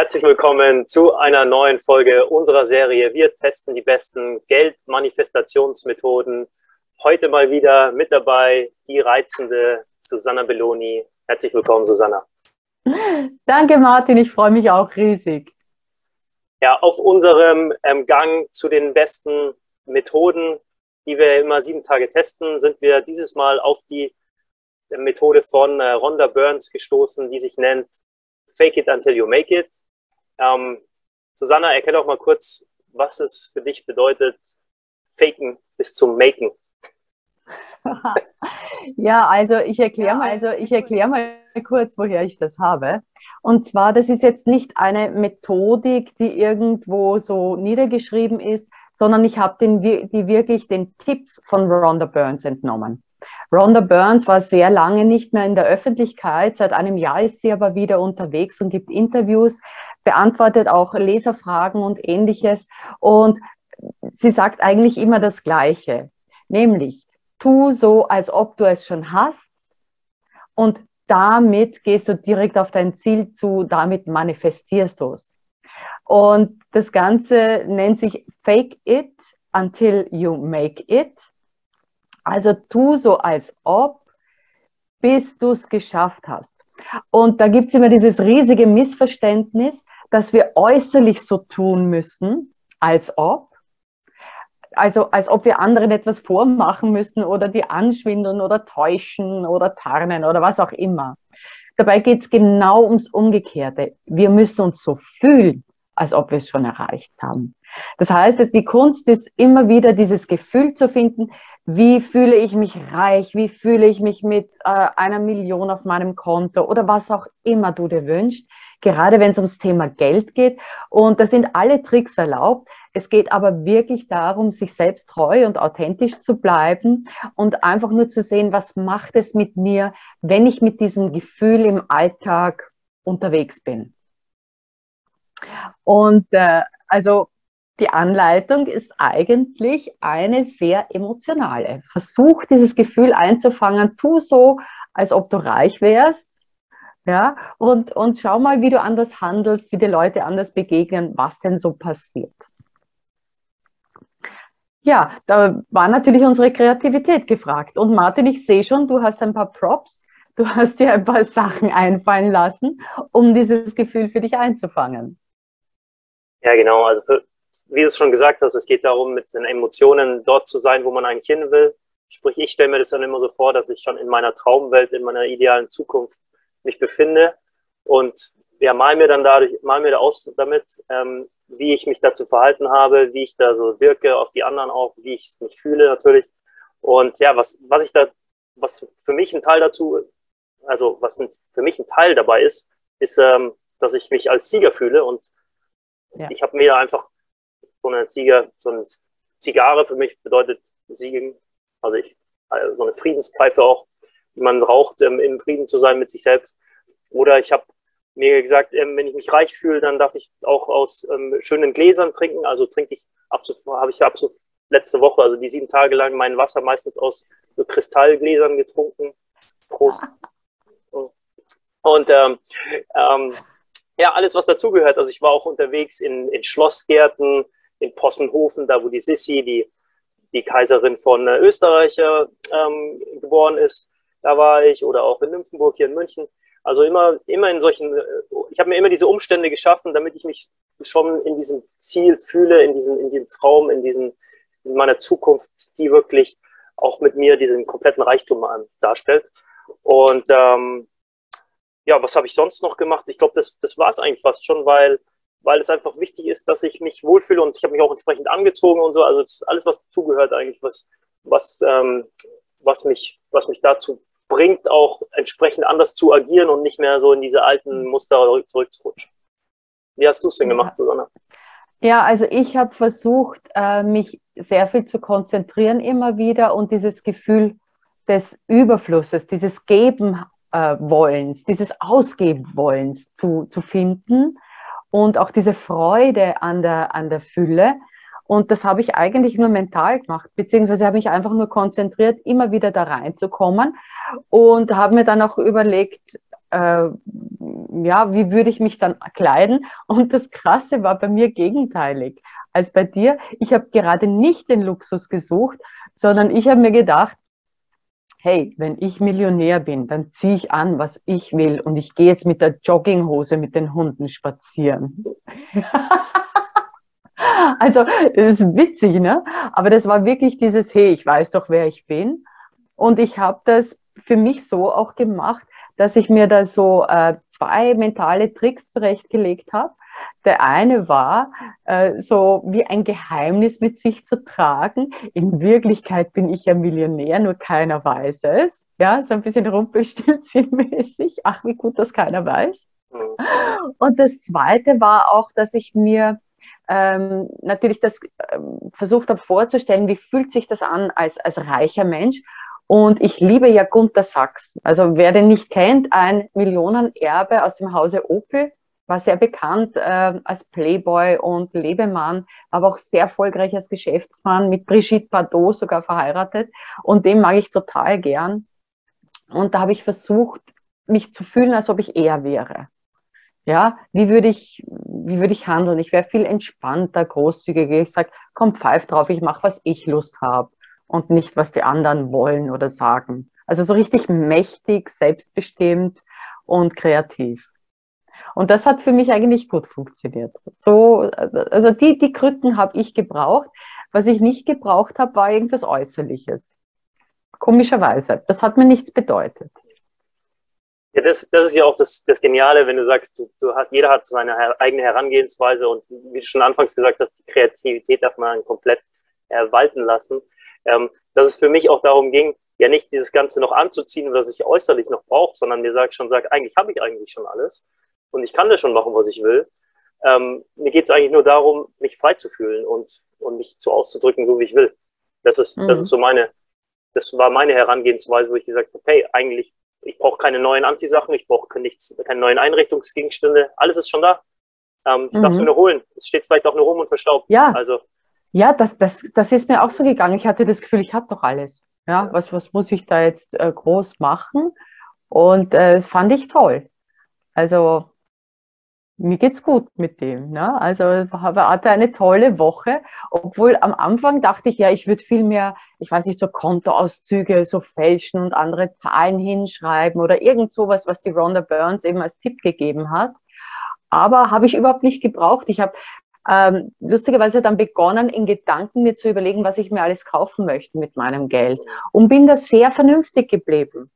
Herzlich willkommen zu einer neuen Folge unserer Serie. Wir testen die besten Geldmanifestationsmethoden. Heute mal wieder mit dabei die reizende Susanna Belloni. Herzlich willkommen, Susanna. Danke, Martin. Ich freue mich auch riesig. Ja, auf unserem ähm, Gang zu den besten Methoden, die wir immer sieben Tage testen, sind wir dieses Mal auf die Methode von äh, Rhonda Burns gestoßen, die sich nennt Fake It Until You Make It. Ähm, Susanna, erkenne auch mal kurz, was es für dich bedeutet, faken bis zum Maken. ja, also ich erkläre mal, also ich erkläre mal kurz, woher ich das habe. Und zwar, das ist jetzt nicht eine Methodik, die irgendwo so niedergeschrieben ist, sondern ich habe die wirklich den Tipps von Rhonda Burns entnommen. Rhonda Burns war sehr lange nicht mehr in der Öffentlichkeit. Seit einem Jahr ist sie aber wieder unterwegs und gibt Interviews, beantwortet auch Leserfragen und ähnliches. Und sie sagt eigentlich immer das Gleiche, nämlich tu so, als ob du es schon hast und damit gehst du direkt auf dein Ziel zu, damit manifestierst du es. Und das Ganze nennt sich Fake It Until You Make It. Also tu so, als ob, bis du es geschafft hast. Und da gibt es immer dieses riesige Missverständnis, dass wir äußerlich so tun müssen, als ob. Also als ob wir anderen etwas vormachen müssen oder die anschwindeln oder täuschen oder tarnen oder was auch immer. Dabei geht es genau ums Umgekehrte. Wir müssen uns so fühlen, als ob wir es schon erreicht haben. Das heißt, dass die Kunst ist immer wieder dieses Gefühl zu finden, wie fühle ich mich reich, wie fühle ich mich mit äh, einer Million auf meinem Konto oder was auch immer du dir wünschst, gerade wenn es ums Thema Geld geht. Und da sind alle Tricks erlaubt. Es geht aber wirklich darum, sich selbst treu und authentisch zu bleiben und einfach nur zu sehen, was macht es mit mir, wenn ich mit diesem Gefühl im Alltag unterwegs bin. Und äh, also die Anleitung ist eigentlich eine sehr emotionale. Versuch dieses Gefühl einzufangen, tu so, als ob du reich wärst. Ja, und, und schau mal, wie du anders handelst, wie die Leute anders begegnen, was denn so passiert. Ja, da war natürlich unsere Kreativität gefragt. Und Martin, ich sehe schon, du hast ein paar Props, du hast dir ein paar Sachen einfallen lassen, um dieses Gefühl für dich einzufangen. Ja, genau. Also für, wie du es schon gesagt hast, es geht darum, mit den Emotionen dort zu sein, wo man eigentlich hin will. Sprich, ich stelle mir das dann immer so vor, dass ich schon in meiner Traumwelt, in meiner idealen Zukunft mich befinde und ja, mal mir dann dadurch, mal mir da aus damit, ähm, wie ich mich dazu verhalten habe, wie ich da so wirke auf die anderen auch, wie ich mich fühle natürlich. Und ja, was, was ich da, was für mich ein Teil dazu, also was für mich ein Teil dabei ist, ist, ähm, dass ich mich als Sieger fühle und ja. ich habe mir einfach so eine Ziege, so eine Zigarre für mich bedeutet Siegen. Also ich, also so eine Friedenspfeife auch, man raucht, ähm, im Frieden zu sein mit sich selbst. Oder ich habe mir gesagt, ähm, wenn ich mich reich fühle, dann darf ich auch aus ähm, schönen Gläsern trinken. Also trinke ich ab so, habe ich ab so letzte Woche, also die sieben Tage lang, mein Wasser meistens aus so Kristallgläsern getrunken. Prost. Und ähm, ähm, ja, alles, was dazugehört. Also ich war auch unterwegs in, in Schlossgärten, in Possenhofen, da wo die Sissi, die, die Kaiserin von äh, Österreich, ähm, geboren ist. Da war ich oder auch in Nymphenburg hier in München. Also immer, immer in solchen, äh, ich habe mir immer diese Umstände geschaffen, damit ich mich schon in diesem Ziel fühle, in diesem, in diesem Traum, in diesem, in meiner Zukunft, die wirklich auch mit mir diesen kompletten Reichtum darstellt. Und ähm, ja, was habe ich sonst noch gemacht? Ich glaube, das, das war es eigentlich fast schon, weil weil es einfach wichtig ist, dass ich mich wohlfühle und ich habe mich auch entsprechend angezogen und so. Also alles, was dazugehört eigentlich, was, was, ähm, was, mich, was mich dazu bringt, auch entsprechend anders zu agieren und nicht mehr so in diese alten Muster zurückzurutschen. Wie hast du es denn gemacht, Susanne? Ja, also ich habe versucht, äh, mich sehr viel zu konzentrieren immer wieder und dieses Gefühl des Überflusses, dieses Geben äh, Wollens, dieses Ausgeben Wollens zu, zu finden und auch diese Freude an der, an der Fülle. Und das habe ich eigentlich nur mental gemacht, beziehungsweise habe mich einfach nur konzentriert, immer wieder da reinzukommen und habe mir dann auch überlegt, äh, ja, wie würde ich mich dann kleiden? Und das Krasse war bei mir gegenteilig als bei dir. Ich habe gerade nicht den Luxus gesucht, sondern ich habe mir gedacht, hey, wenn ich Millionär bin, dann ziehe ich an, was ich will und ich gehe jetzt mit der Jogginghose mit den Hunden spazieren. also, das ist witzig, ne? Aber das war wirklich dieses, hey, ich weiß doch, wer ich bin. Und ich habe das für mich so auch gemacht, dass ich mir da so äh, zwei mentale Tricks zurechtgelegt habe. Der eine war, äh, so wie ein Geheimnis mit sich zu tragen. In Wirklichkeit bin ich ja Millionär, nur keiner weiß es. Ja, so ein bisschen rumpelstilzchenmäßig. Ach, wie gut, dass keiner weiß. Mhm. Und das zweite war auch, dass ich mir ähm, natürlich das ähm, versucht habe vorzustellen, wie fühlt sich das an als, als reicher Mensch. Und ich liebe ja Gunter Sachs. Also wer den nicht kennt, ein Millionenerbe aus dem Hause Opel, war sehr bekannt äh, als Playboy und Lebemann, aber auch sehr erfolgreich als Geschäftsmann, mit Brigitte Bardot sogar verheiratet. Und den mag ich total gern. Und da habe ich versucht, mich zu fühlen, als ob ich er wäre. Ja, wie würde ich, wie würde ich handeln? Ich wäre viel entspannter, großzügiger. Ich sage, komm, pfeif drauf, ich mache, was ich Lust habe und nicht, was die anderen wollen oder sagen. Also so richtig mächtig, selbstbestimmt und kreativ. Und das hat für mich eigentlich gut funktioniert. So, also die, die Krücken habe ich gebraucht. Was ich nicht gebraucht habe, war irgendwas Äußerliches. Komischerweise. Das hat mir nichts bedeutet. Ja, das, das ist ja auch das, das Geniale, wenn du sagst, du, du hast, jeder hat seine eigene Herangehensweise und wie du schon anfangs gesagt hast, die Kreativität darf man komplett äh, walten lassen. Ähm, dass es für mich auch darum ging, ja nicht dieses Ganze noch anzuziehen, was ich äußerlich noch brauche, sondern mir sagt schon, sag, eigentlich habe ich eigentlich schon alles und ich kann das schon machen, was ich will. Ähm, mir geht es eigentlich nur darum, mich frei zu fühlen und, und mich so auszudrücken, so wie ich will. Das ist, mhm. das ist so meine, das war meine Herangehensweise, wo ich gesagt habe, hey, eigentlich, ich brauche keine neuen Anzisachen, ich brauche nichts, keine neuen Einrichtungsgegenstände, alles ist schon da. Ähm, ich mhm. darf es nur holen. Es steht vielleicht auch nur rum und verstaubt. Ja. Also. Ja, das, das, das ist mir auch so gegangen. Ich hatte das Gefühl, ich habe doch alles. Ja, was, was muss ich da jetzt äh, groß machen? Und äh, das fand ich toll. Also mir geht's gut mit dem. Ne? Also habe hatte eine tolle Woche, obwohl am Anfang dachte ich, ja, ich würde viel mehr, ich weiß nicht, so Kontoauszüge so fälschen und andere Zahlen hinschreiben oder irgend sowas, was die Rhonda Burns eben als Tipp gegeben hat. Aber habe ich überhaupt nicht gebraucht. Ich habe ähm, lustigerweise dann begonnen, in Gedanken mir zu überlegen, was ich mir alles kaufen möchte mit meinem Geld und bin da sehr vernünftig geblieben.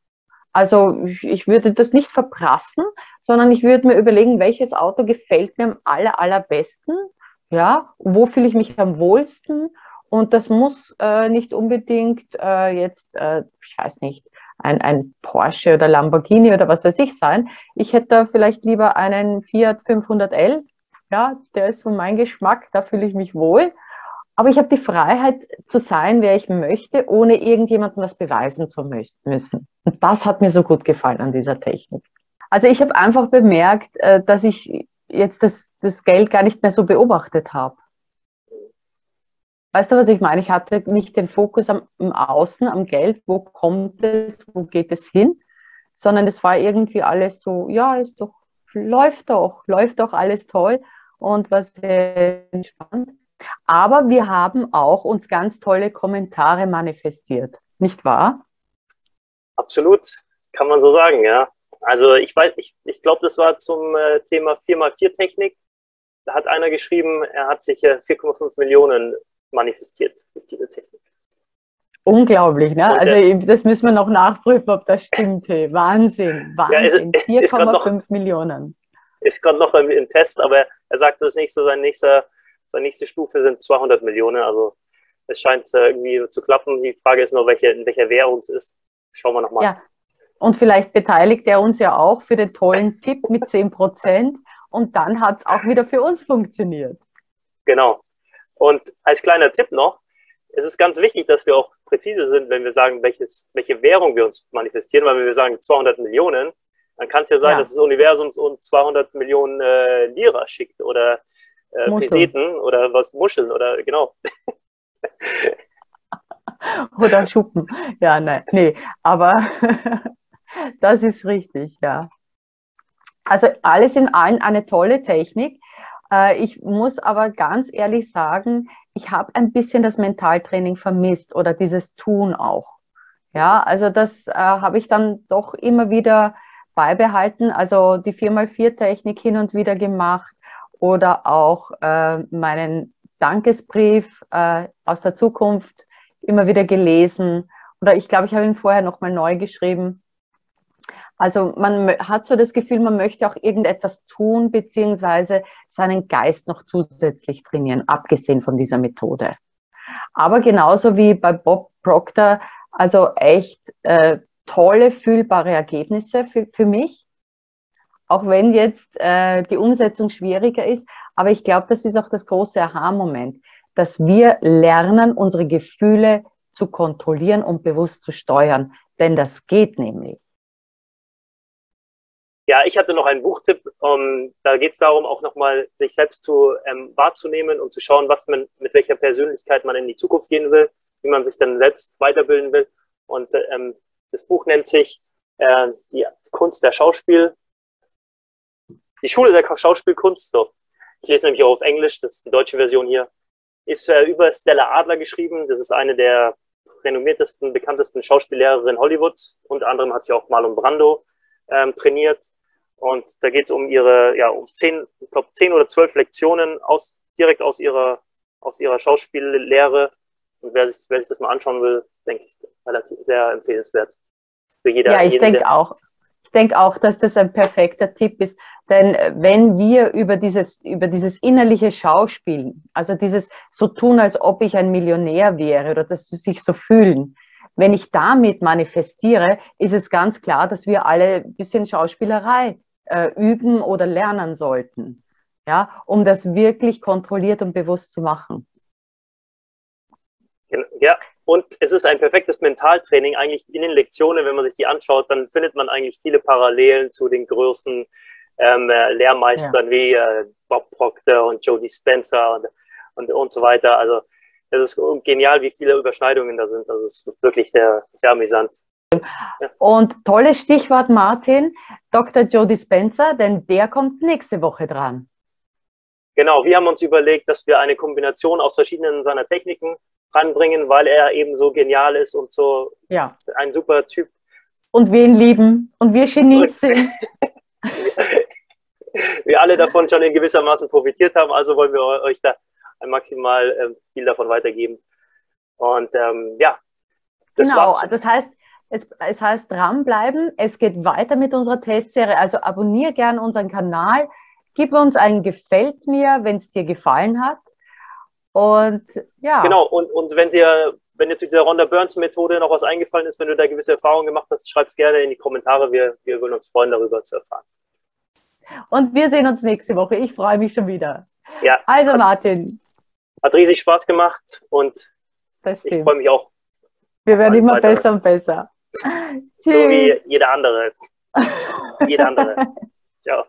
Also ich würde das nicht verprassen, sondern ich würde mir überlegen, welches Auto gefällt mir am aller, allerbesten, ja, wo fühle ich mich am wohlsten und das muss äh, nicht unbedingt äh, jetzt, äh, ich weiß nicht, ein, ein Porsche oder Lamborghini oder was weiß ich sein. Ich hätte vielleicht lieber einen Fiat 500L, ja, der ist von meinem Geschmack, da fühle ich mich wohl. Aber ich habe die Freiheit zu sein, wer ich möchte, ohne irgendjemandem was beweisen zu müssen. Und das hat mir so gut gefallen an dieser Technik. Also ich habe einfach bemerkt, äh, dass ich jetzt das, das Geld gar nicht mehr so beobachtet habe. Weißt du, was ich meine? Ich hatte nicht den Fokus am, im Außen, am Geld, wo kommt es, wo geht es hin, sondern es war irgendwie alles so, ja, ist doch, läuft doch, läuft doch alles toll und was entspannt. Aber wir haben auch uns ganz tolle Kommentare manifestiert, nicht wahr? Absolut, kann man so sagen, ja. Also ich weiß, ich, ich glaube, das war zum äh, Thema 4x4-Technik. Da hat einer geschrieben, er hat sich äh, 4,5 Millionen manifestiert mit dieser Technik. Unglaublich, ne? Und, also äh, das müssen wir noch nachprüfen, ob das stimmt. Hey. Wahnsinn, Wahnsinn. Ja, 4,5 Millionen. Ist gerade noch im, im Test, aber er sagt, das so sein nächster nächste Stufe sind 200 Millionen. Also es scheint äh, irgendwie zu klappen. Die Frage ist nur, welche, in welcher Währung es ist. Schauen wir nochmal. Ja. Und vielleicht beteiligt er uns ja auch für den tollen Tipp mit 10 Prozent. Und dann hat es auch wieder für uns funktioniert. Genau. Und als kleiner Tipp noch, es ist ganz wichtig, dass wir auch präzise sind, wenn wir sagen, welches, welche Währung wir uns manifestieren, weil wenn wir sagen 200 Millionen, dann kann es ja sein, ja. dass das Universum uns 200 Millionen äh, Lira schickt oder äh, Peseten oder was Muscheln oder genau. oder Schuppen. Ja, nein, nee, aber das ist richtig, ja. Also alles in allem eine tolle Technik. Äh, ich muss aber ganz ehrlich sagen, ich habe ein bisschen das Mentaltraining vermisst oder dieses Tun auch. Ja, also das äh, habe ich dann doch immer wieder beibehalten. Also die 4x4-Technik hin und wieder gemacht oder auch äh, meinen Dankesbrief äh, aus der Zukunft immer wieder gelesen. Oder ich glaube, ich habe ihn vorher nochmal neu geschrieben. Also man hat so das Gefühl, man möchte auch irgendetwas tun, beziehungsweise seinen Geist noch zusätzlich trainieren, abgesehen von dieser Methode. Aber genauso wie bei Bob Proctor, also echt äh, tolle, fühlbare Ergebnisse für, für mich. Auch wenn jetzt äh, die Umsetzung schwieriger ist. Aber ich glaube, das ist auch das große Aha-Moment, dass wir lernen, unsere Gefühle zu kontrollieren und bewusst zu steuern. Denn das geht nämlich. Ja, ich hatte noch einen Buchtipp. Um, ähm, da geht es darum, auch nochmal sich selbst zu ähm, wahrzunehmen und zu schauen, was man, mit welcher Persönlichkeit man in die Zukunft gehen will, wie man sich dann selbst weiterbilden will. Und ähm, das Buch nennt sich äh, Die Kunst der Schauspiel, die Schule der Schauspielkunst. So. Ich lese nämlich auch auf Englisch, das ist die deutsche Version hier. Ist äh, über Stella Adler geschrieben. Das ist eine der renommiertesten, bekanntesten Schauspiellehrerinnen Hollywoods. Unter anderem hat sie auch Marlon Brando ähm, trainiert. Und da geht es um ihre, ja, um zehn, ich glaube, zehn oder zwölf Lektionen aus, direkt aus ihrer, aus ihrer Schauspiellehre. Und wer sich, wer sich das mal anschauen will, denke ich, relativ sehr empfehlenswert. Für jeder, ja, ich denke auch. Denke auch, dass das ein perfekter Tipp ist. Denn wenn wir über dieses, über dieses innerliche Schauspielen, also dieses so tun, als ob ich ein Millionär wäre oder dass sie sich so fühlen, wenn ich damit manifestiere, ist es ganz klar, dass wir alle ein bisschen Schauspielerei äh, üben oder lernen sollten, ja, um das wirklich kontrolliert und bewusst zu machen. Ja, und es ist ein perfektes Mentaltraining eigentlich in den Lektionen, wenn man sich die anschaut, dann findet man eigentlich viele Parallelen zu den größten ähm, äh, Lehrmeistern ja. wie äh, Bob Proctor und Jodie Spencer und, und, und so weiter. Also es ist genial, wie viele Überschneidungen da sind. Also es ist wirklich sehr, sehr amüsant. Und tolles Stichwort, Martin, Dr. Joe Dispenza, denn der kommt nächste Woche dran. Genau, wir haben uns überlegt, dass wir eine Kombination aus verschiedenen seiner Techniken ranbringen, weil er eben so genial ist und so ja. ein super Typ. Und wir ihn lieben und wir Genies sind. wir alle davon schon in gewissermaßen profitiert haben, also wollen wir euch da maximal äh, viel davon weitergeben. Und ähm, ja, das genau, war's. das heißt, es, es heißt dranbleiben. Es geht weiter mit unserer Testserie. Also abonniere gerne unseren Kanal. Gib uns ein Gefällt mir, wenn es dir gefallen hat. Und ja. Genau, und, und wenn dir, wenn dir zu dieser Ronda Burns Methode noch was eingefallen ist, wenn du da gewisse Erfahrungen gemacht hast, schreib es gerne in die Kommentare. Wir, wir würden uns freuen, darüber zu erfahren. Und wir sehen uns nächste Woche. Ich freue mich schon wieder. Ja. Also Martin, hat riesig Spaß gemacht und ich freue mich auch. Wir werden immer weiter. besser und besser. so wie jeder andere. jeder andere. Ciao.